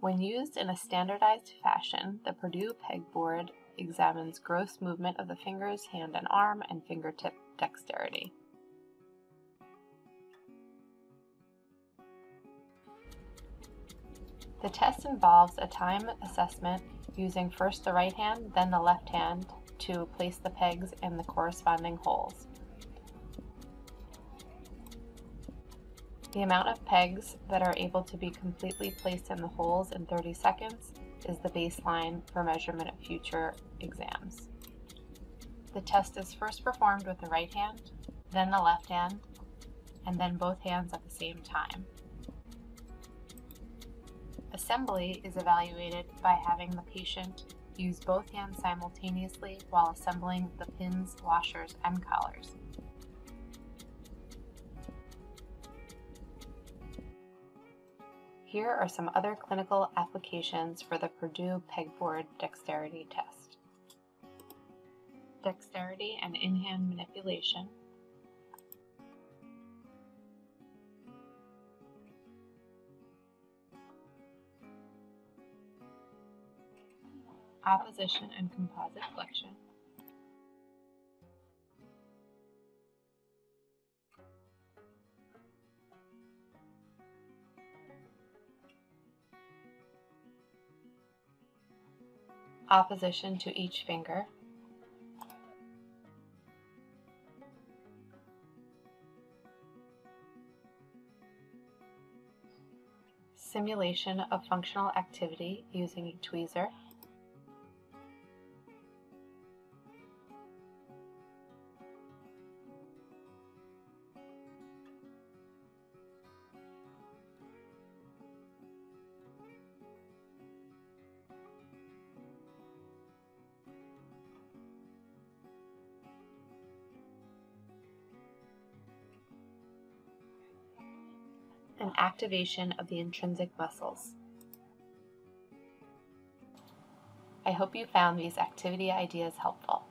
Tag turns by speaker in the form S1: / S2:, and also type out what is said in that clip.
S1: When used in a standardized fashion, the Purdue pegboard examines gross movement of the fingers, hand and arm, and fingertip dexterity. The test involves a time assessment using first the right hand, then the left hand to place the pegs in the corresponding holes. The amount of pegs that are able to be completely placed in the holes in 30 seconds is the baseline for measurement of future exams. The test is first performed with the right hand, then the left hand, and then both hands at the same time. Assembly is evaluated by having the patient use both hands simultaneously while assembling the pins, washers, and collars. Here are some other clinical applications for the Purdue Pegboard Dexterity Test. Dexterity and in-hand manipulation. Opposition and composite flexion. Opposition to each finger. Simulation of functional activity using a tweezer. And activation of the intrinsic muscles. I hope you found these activity ideas helpful.